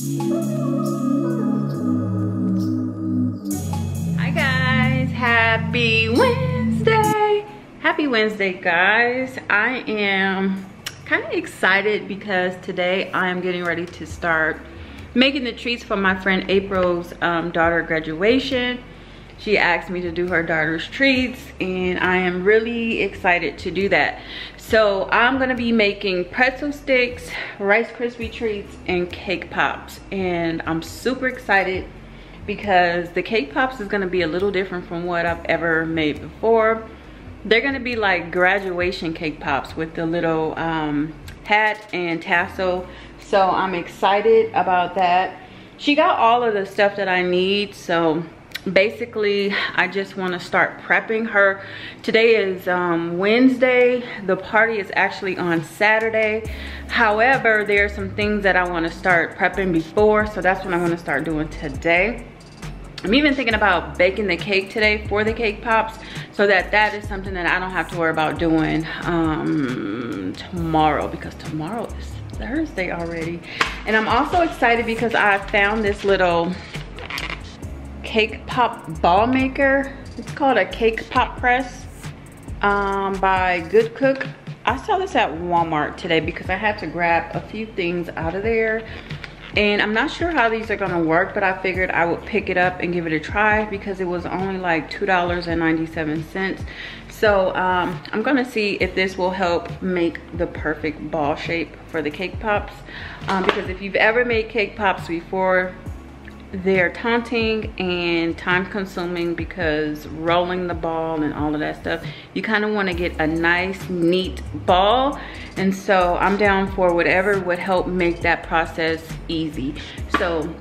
Hi guys, happy Wednesday. Happy Wednesday guys. I am kind of excited because today I am getting ready to start making the treats for my friend April's um, daughter graduation. She asked me to do her daughter's treats and I am really excited to do that. So I'm gonna be making pretzel sticks, Rice Krispie treats, and cake pops. And I'm super excited because the cake pops is gonna be a little different from what I've ever made before. They're gonna be like graduation cake pops with the little um, hat and tassel. So I'm excited about that. She got all of the stuff that I need, so basically i just want to start prepping her. Today is um, wednesday. The party is actually on saturday. However there are some things that i want to start prepping before so that's what i'm going to start doing today. I'm even thinking about baking the cake today for the cake pops so that that is something that i don't have to worry about doing um, tomorrow because tomorrow is thursday already. And i'm also excited because i found this little cake pop ball maker. It's called a cake pop press um, by Good Cook. I saw this at Walmart today because I had to grab a few things out of there. And I'm not sure how these are gonna work, but I figured I would pick it up and give it a try because it was only like $2.97. So um, I'm gonna see if this will help make the perfect ball shape for the cake pops. Um, because if you've ever made cake pops before, they're taunting and time consuming because rolling the ball and all of that stuff. You kind of want to get a nice neat ball. And so i'm down for whatever would help make that process easy. So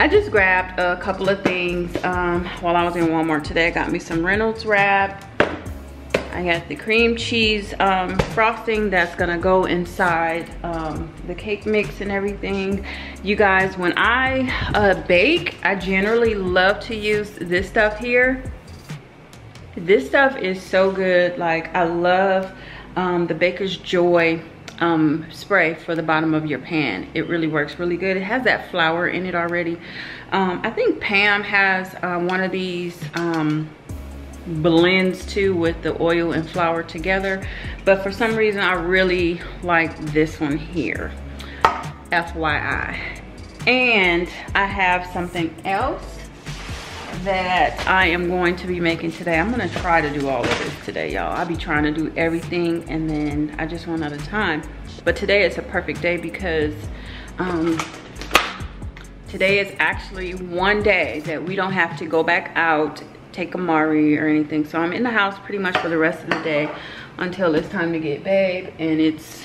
i just grabbed a couple of things um, while i was in walmart today. I got me some reynolds wrap I got the cream cheese um, frosting that's gonna go inside um, the cake mix and everything. You guys, when I uh, bake, I generally love to use this stuff here. This stuff is so good. Like I love um, the Baker's Joy um, spray for the bottom of your pan. It really works really good. It has that flour in it already. Um, I think Pam has uh, one of these um, blends too with the oil and flour together. But for some reason, I really like this one here, FYI. And I have something else that I am going to be making today. I'm gonna try to do all of this today, y'all. I'll be trying to do everything and then I just run out of time. But today is a perfect day because um, today is actually one day that we don't have to go back out take Amari or anything. So I'm in the house pretty much for the rest of the day until it's time to get babe. And it's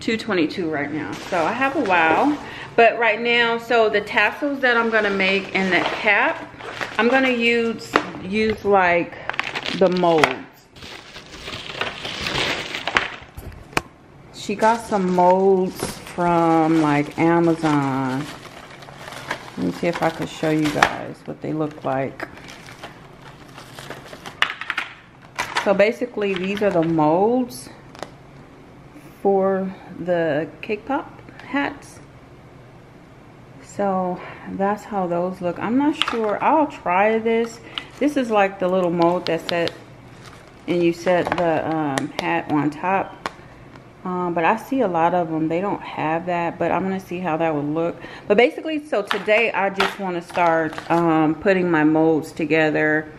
2.22 right now. So I have a while. But right now, so the tassels that I'm gonna make and the cap, I'm gonna use, use like the molds. She got some molds from like Amazon. Let me see if I can show you guys what they look like. So basically these are the molds for the cake pop hats. So that's how those look. I'm not sure. I'll try this. This is like the little mold that set and you set the um, hat on top um, but I see a lot of them they don't have that but I'm gonna see how that would look. But basically so today I just want to start um, putting my molds together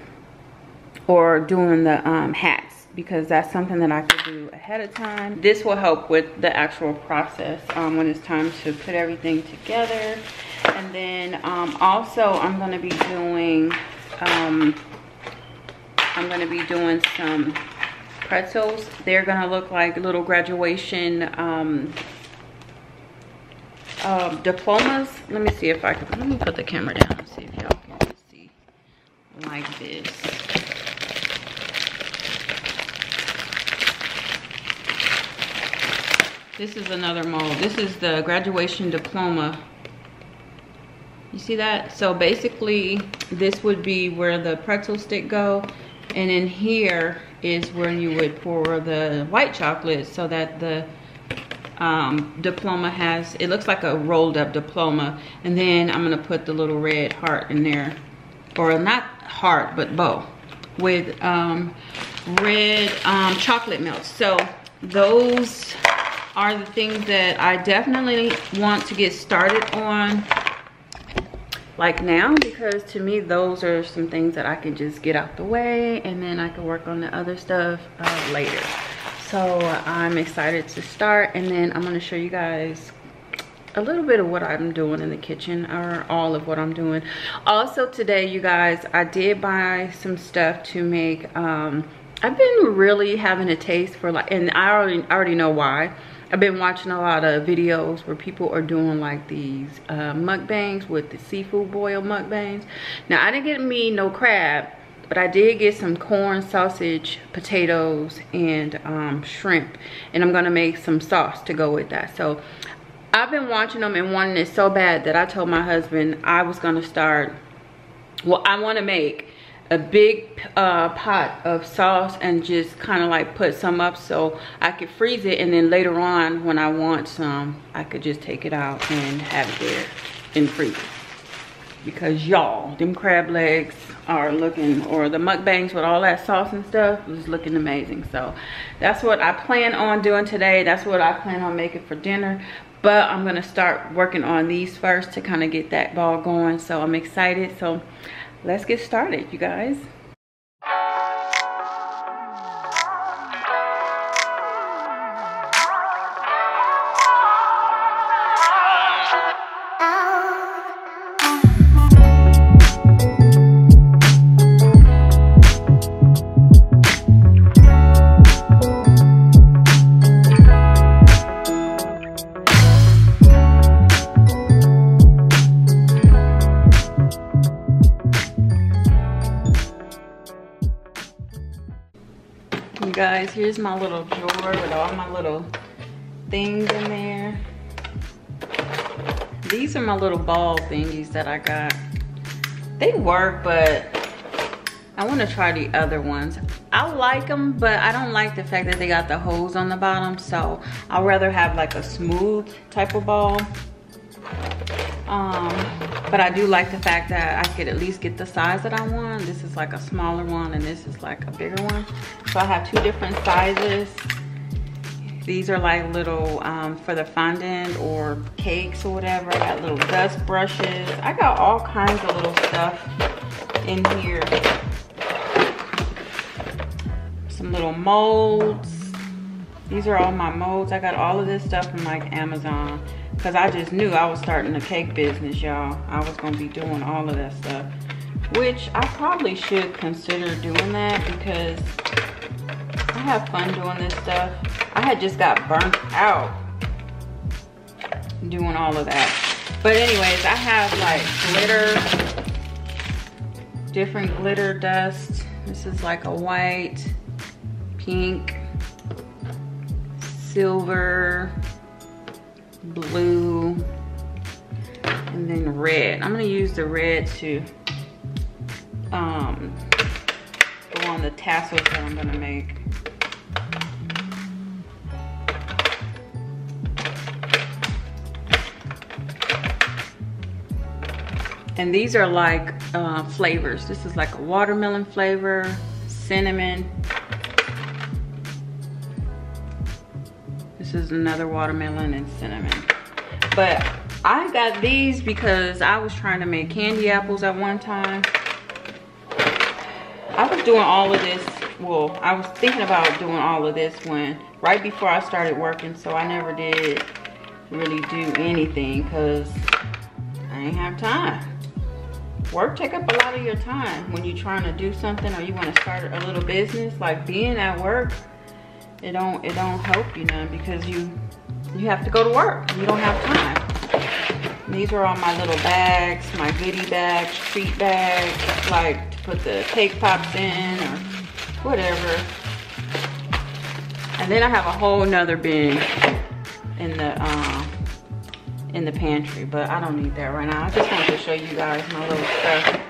or doing the um, hats because that's something that I could do ahead of time. This will help with the actual process um, when it's time to put everything together. And then um, also I'm gonna be doing um, I'm gonna be doing some pretzels. They're gonna look like little graduation um, uh, diplomas. Let me see if I can, let me put the camera down see if y'all can see like this. This is another mold. This is the graduation diploma. You see that? So basically, this would be where the pretzel stick go. And in here is where you would pour the white chocolate so that the um, diploma has, it looks like a rolled up diploma. And then I'm gonna put the little red heart in there. Or not heart, but bow. With um, red um, chocolate melts. So those are the things that I definitely want to get started on like now because to me those are some things that I can just get out the way and then I can work on the other stuff uh, later. So I'm excited to start and then I'm going to show you guys a little bit of what I'm doing in the kitchen or all of what I'm doing. Also today you guys I did buy some stuff to make um, I've been really having a taste for like and I already I already know why I've been watching a lot of videos where people are doing like these uh, mukbangs with the seafood boil mukbangs. Now I didn't get me no crab, but I did get some corn, sausage, potatoes, and um, shrimp. And I'm gonna make some sauce to go with that. So I've been watching them and wanting it so bad that I told my husband I was gonna start, well I wanna make a big uh, pot of sauce and just kind of like put some up so I could freeze it and then later on when I want some I could just take it out and have it there in freezer because y'all them crab legs are looking or the mukbangs with all that sauce and stuff is looking amazing. So that's what I plan on doing today. That's what I plan on making for dinner. But I'm gonna start working on these first to kind of get that ball going. So I'm excited. So let's get started, you guys. Here's my little drawer with all my little things in there. These are my little ball thingies that i got. They work but i want to try the other ones. I like them but i don't like the fact that they got the holes on the bottom so i'd rather have like a smooth type of ball. Um, but I do like the fact that I could at least get the size that I want. This is like a smaller one and this is like a bigger one. So I have two different sizes. These are like little um, for the fondant or cakes or whatever. I got little dust brushes. I got all kinds of little stuff in here. Some little molds. These are all my molds. I got all of this stuff from like Amazon because I just knew I was starting a cake business, y'all. I was going to be doing all of that stuff, which I probably should consider doing that because I have fun doing this stuff. I had just got burnt out doing all of that. But anyways, I have like glitter, different glitter dust. This is like a white, pink, silver, blue, and then red. I'm gonna use the red to um, go on the tassels that I'm gonna make. And these are like uh, flavors. This is like a watermelon flavor, cinnamon, is another watermelon and cinnamon. But I got these because I was trying to make candy apples at one time. I was doing all of this, well, I was thinking about doing all of this when, right before I started working, so I never did really do anything because I ain't have time. Work take up a lot of your time when you're trying to do something or you want to start a little business. Like being at work it don't it don't help you none because you you have to go to work. You don't have time. These are all my little bags my goodie bags treat bags like to put the cake pops in or whatever. And then i have a whole nother bin in the um in the pantry but i don't need that right now. I just wanted to show you guys my little stuff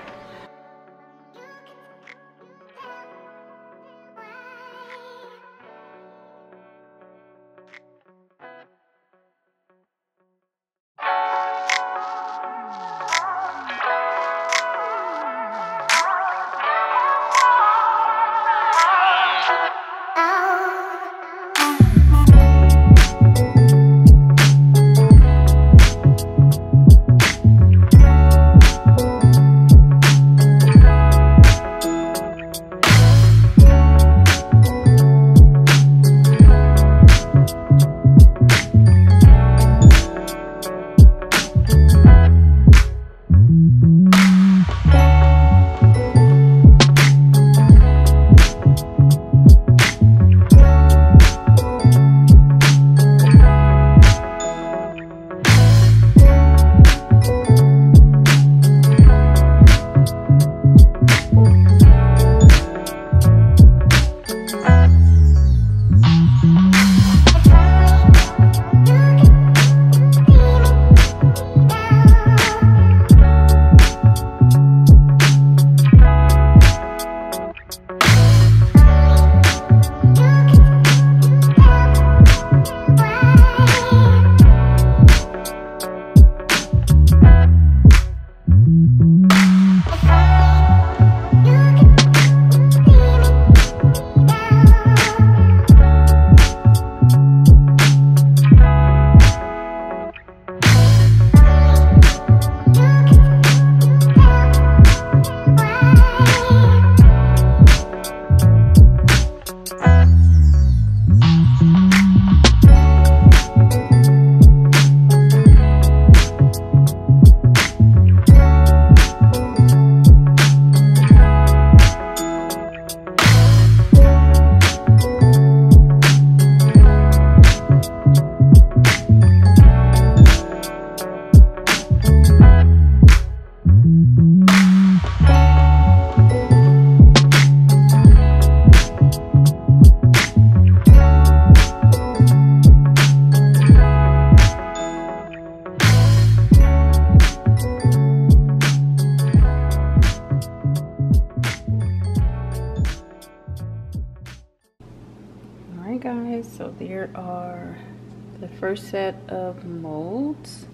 set of molds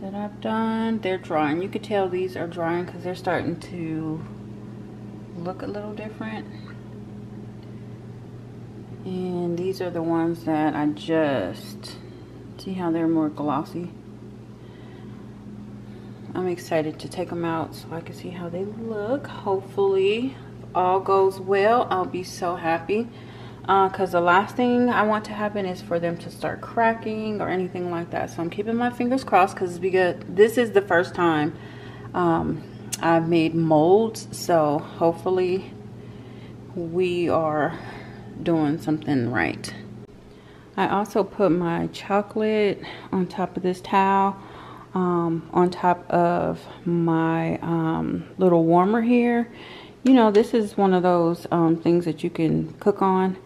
that I've done. They're drying. You could tell these are drying because they're starting to look a little different. And these are the ones that I just, see how they're more glossy. I'm excited to take them out so I can see how they look. Hopefully, all goes well, I'll be so happy. Because uh, the last thing I want to happen is for them to start cracking or anything like that. So I'm keeping my fingers crossed because because this is the first time um, I've made molds. So hopefully we are doing something right. I also put my chocolate on top of this towel um, on top of my um, little warmer here. You know, this is one of those um, things that you can cook on.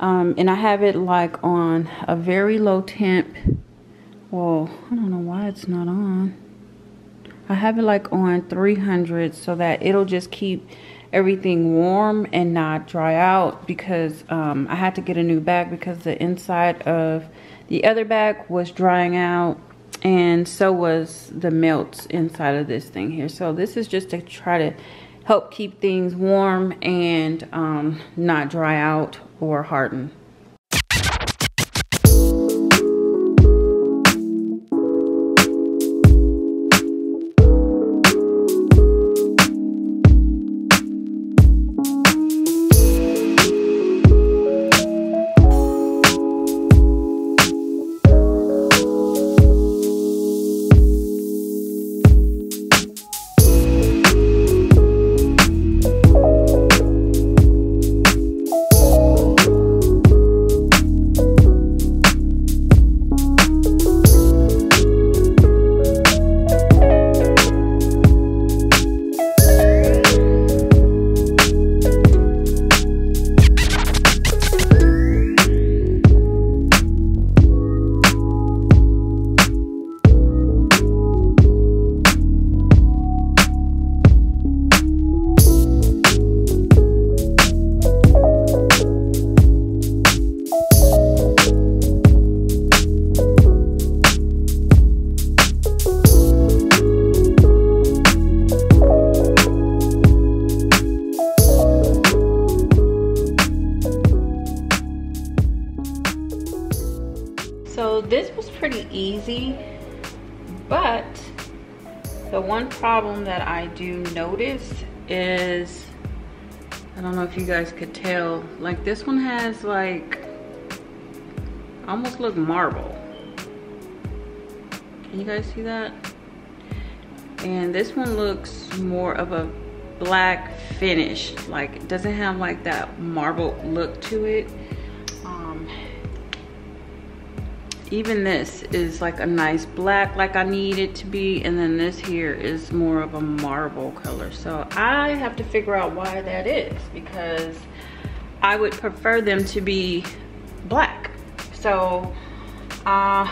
Um, and I have it like on a very low temp. Well, I don't know why it's not on. I have it like on 300 so that it'll just keep everything warm and not dry out because um, I had to get a new bag because the inside of the other bag was drying out and so was the melts inside of this thing here so this is just to try to help keep things warm and um, not dry out or harden is, I don't know if you guys could tell, like this one has like, almost look marble. Can you guys see that? And this one looks more of a black finish. Like it doesn't have like that marble look to it. Even this is like a nice black like I need it to be and then this here is more of a marble color. So I have to figure out why that is because I would prefer them to be black. So uh,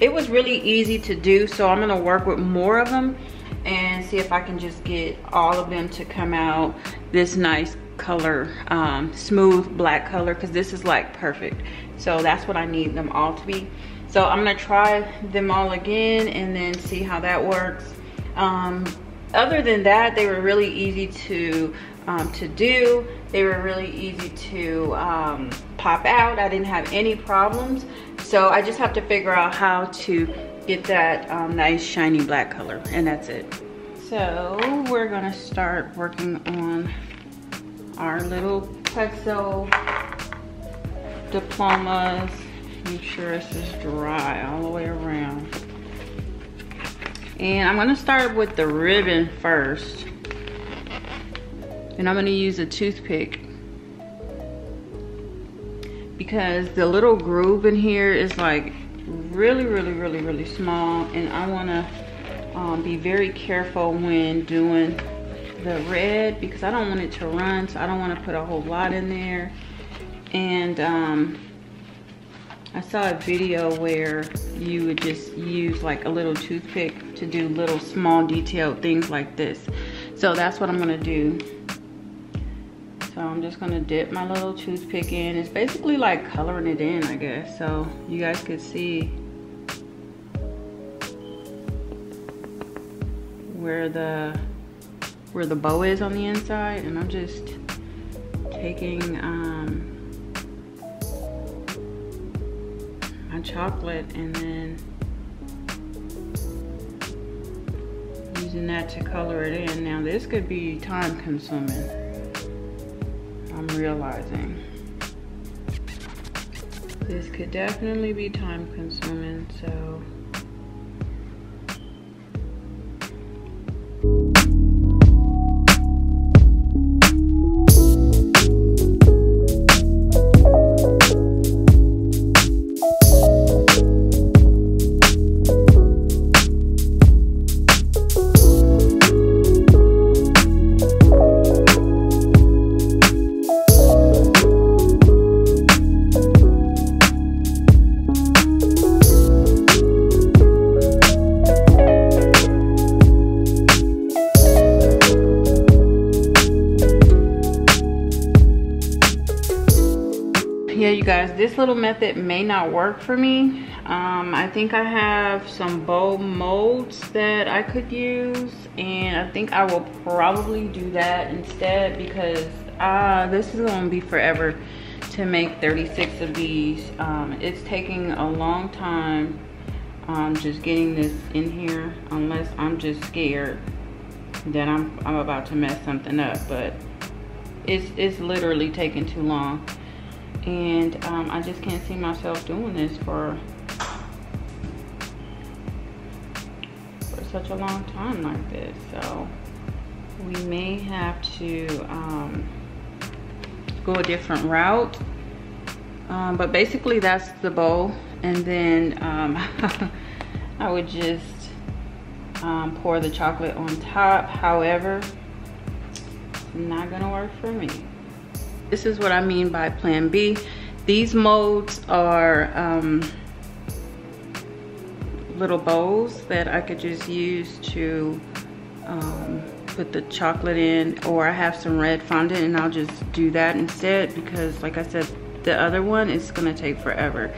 it was really easy to do so I'm gonna work with more of them and see if I can just get all of them to come out this nice color um, smooth black color because this is like perfect. So that's what I need them all to be so I'm gonna try them all again and then see how that works. Um, other than that, they were really easy to um, to do. They were really easy to um, pop out. I didn't have any problems. So I just have to figure out how to get that um, nice shiny black color and that's it. So we're gonna start working on our little pretzel diplomas Make sure this is dry all the way around. And I'm gonna start with the ribbon first. And I'm gonna use a toothpick because the little groove in here is like really, really, really, really small. And I wanna um, be very careful when doing the red because I don't want it to run. So I don't wanna put a whole lot in there. And um, I saw a video where you would just use like a little toothpick to do little small detailed things like this. So that's what I'm gonna do. So I'm just gonna dip my little toothpick in. It's basically like coloring it in, I guess. So you guys could see where the where the bow is on the inside and I'm just taking um, chocolate and then using that to color it in. Now this could be time consuming, I'm realizing. This could definitely be time consuming, so little method may not work for me. Um, i think i have some bow molds that i could use and i think i will probably do that instead because uh, this is going to be forever to make 36 of these. Um, it's taking a long time um, just getting this in here unless i'm just scared that i'm i'm about to mess something up but it's it's literally taking too long and um, I just can't see myself doing this for for such a long time like this. So we may have to um, go a different route. Um, but basically that's the bowl and then um, I would just um, pour the chocolate on top. However it's not gonna work for me this is what I mean by plan B. These molds are um, little bowls that I could just use to um, put the chocolate in or I have some red fondant and I'll just do that instead because like I said, the other one is gonna take forever.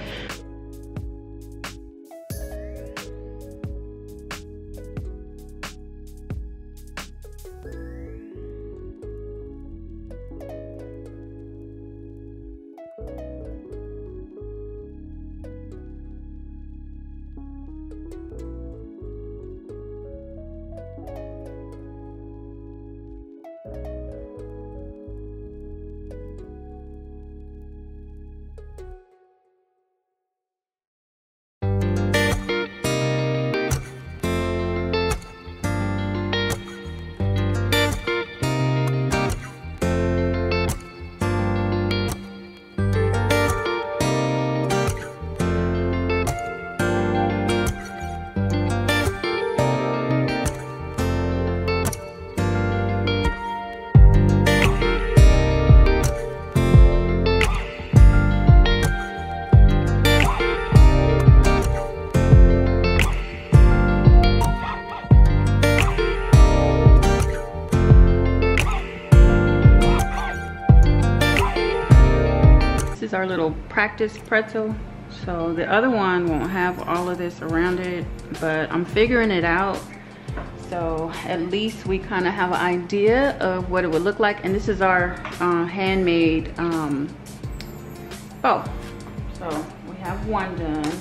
Little practice pretzel. So the other one won't have all of this around it, but I'm figuring it out. So at least we kind of have an idea of what it would look like. And this is our uh, handmade um, bow. So we have one done.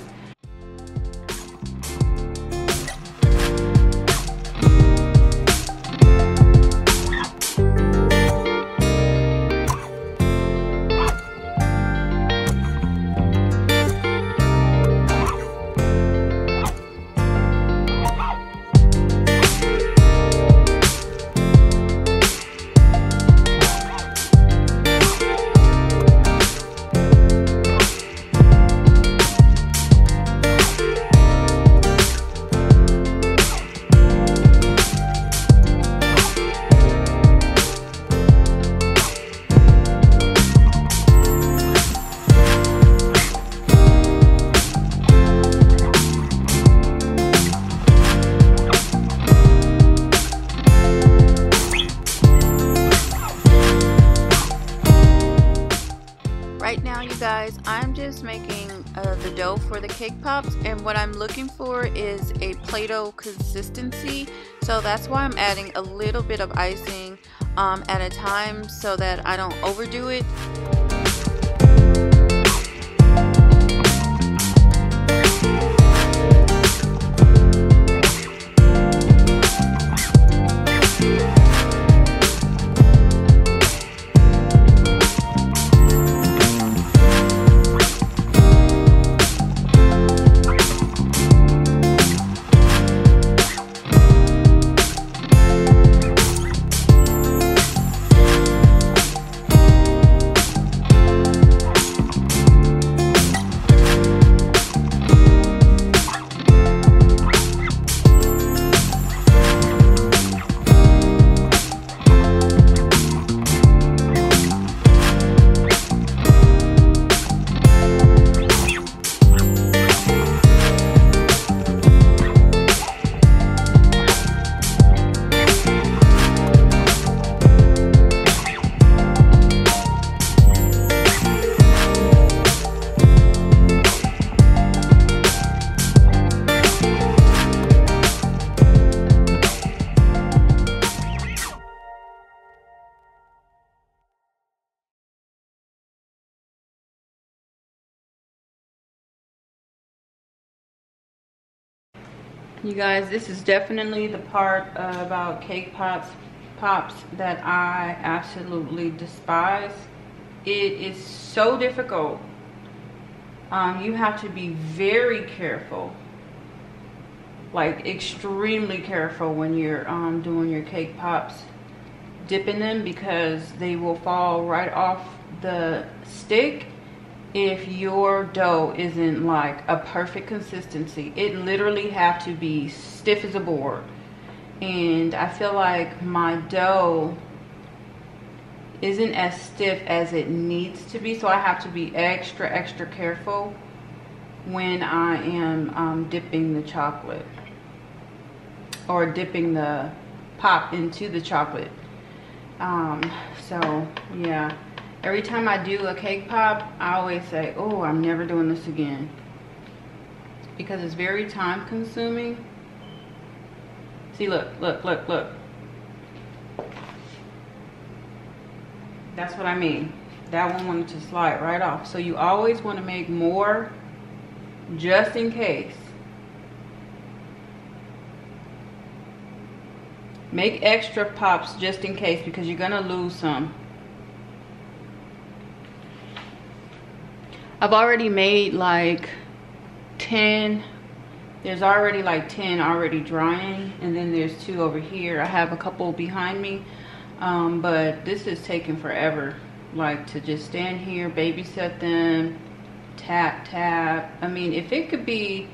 Cake pops and what I'm looking for is a Play-Doh consistency. So that's why I'm adding a little bit of icing um, at a time so that I don't overdo it. You guys, this is definitely the part about cake pops pops that I absolutely despise. It is so difficult. Um, you have to be very careful, like extremely careful when you're um, doing your cake pops, dipping them because they will fall right off the stick if your dough isn't like a perfect consistency. It literally have to be stiff as a board. And I feel like my dough isn't as stiff as it needs to be. So I have to be extra, extra careful when I am um, dipping the chocolate or dipping the pop into the chocolate. Um, so yeah every time I do a cake pop, I always say, oh, I'm never doing this again. Because it's very time consuming. See, look, look, look, look. That's what I mean. That one wanted to slide right off. So you always want to make more just in case. Make extra pops just in case because you're going to lose some. I've already made like 10 there's already like 10 already drying and then there's two over here. I have a couple behind me um, but this is taking forever like to just stand here babysit them tap tap. I mean if it could be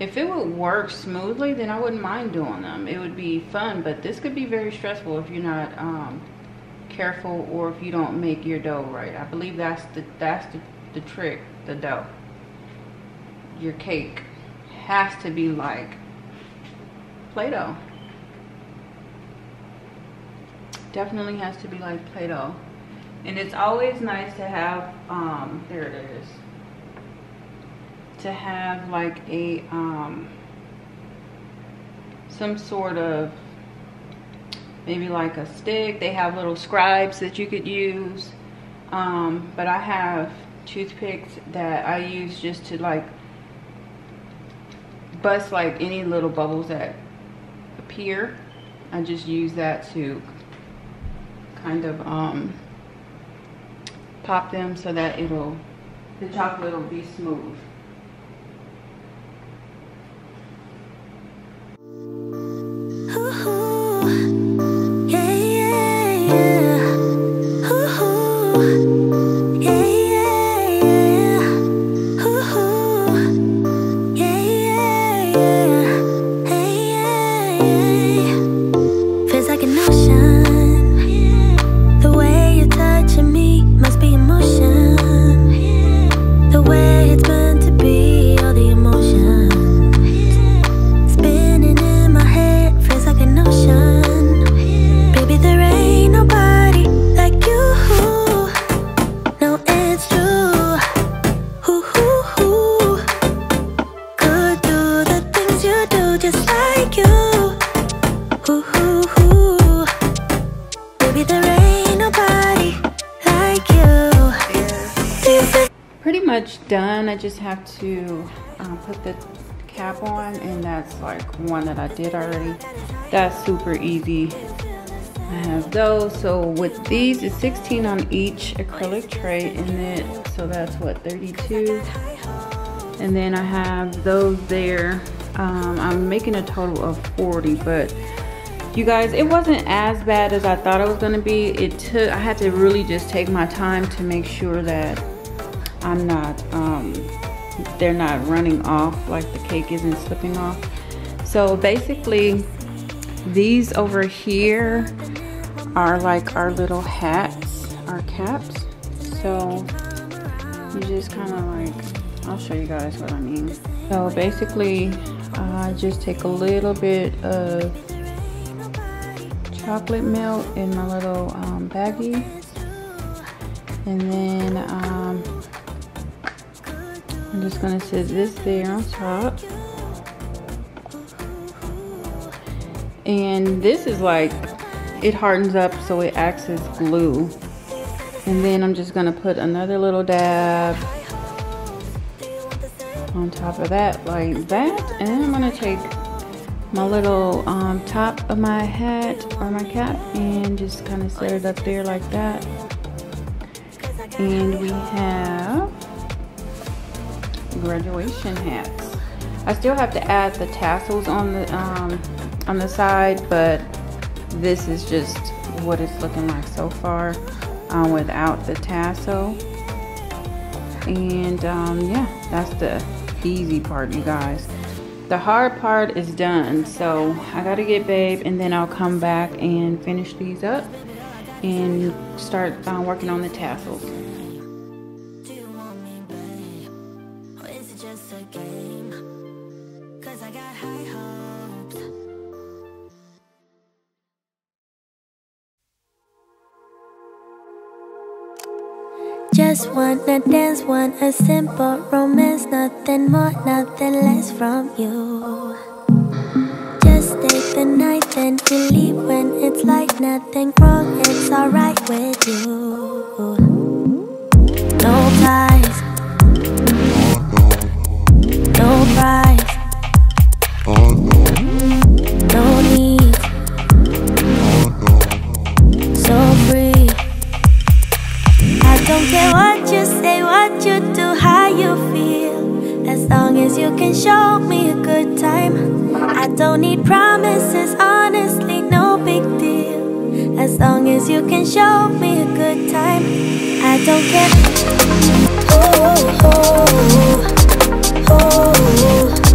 if it would work smoothly then I wouldn't mind doing them. It would be fun but this could be very stressful if you're not um, careful or if you don't make your dough right. I believe that's the that's the the trick, the dough. Your cake has to be like Play-Doh. Definitely has to be like Play-Doh. And it's always nice to have, um, there it is, to have like a, um, some sort of, maybe like a stick. They have little scribes that you could use. Um, but I have toothpicks that I use just to like bust like any little bubbles that appear. I just use that to kind of um, pop them so that it'll, the chocolate will be smooth. Just have to uh, put the cap on and that's like one that I did already. That's super easy. I have those. So with these, it's 16 on each acrylic tray in it. So that's what, 32? And then I have those there. Um, I'm making a total of 40, but you guys, it wasn't as bad as I thought it was gonna be. It took, I had to really just take my time to make sure that I'm not, um, they're not running off, like the cake isn't slipping off. So basically, these over here are like our little hats, our caps. So you just kind of like, I'll show you guys what I mean. So basically, I uh, just take a little bit of chocolate milk in my little um, baggie. And then um, I'm just gonna set this there on top. And this is like, it hardens up so it acts as glue. And then I'm just gonna put another little dab on top of that like that. And then I'm gonna take my little um, top of my hat or my cap and just kind of set it up there like that. And we have graduation hats. I still have to add the tassels on the um, on the side, but this is just what it's looking like so far um, without the tassel. And um, yeah, that's the easy part, you guys the hard part is done so I gotta get babe and then I'll come back and finish these up and start uh, working on the tassels wanna dance, want a simple romance, nothing more, nothing less from you. Just stay the night, we leave when it's like nothing wrong, it's alright with you. No ties, no price, what you do, how you feel. As long as you can show me a good time. I don't need promises, honestly, no big deal. As long as you can show me a good time. I don't care. Oh, oh, oh, oh.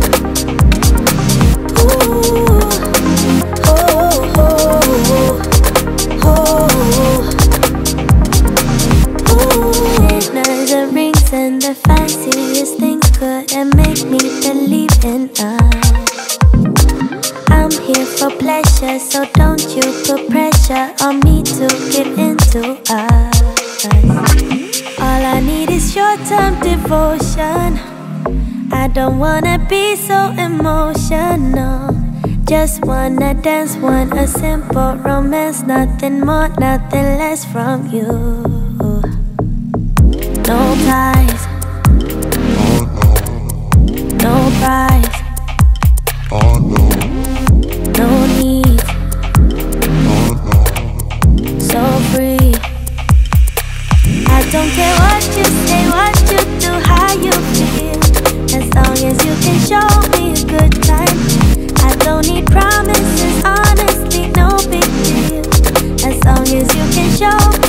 Wanna dance, want a simple romance, nothing more, nothing less from you. No ties, no price. Oh no. No need. So free. I don't care what you say, what you do, how you feel. As long as you can show me a good time. Need promises, honestly, no big deal. As long as you can show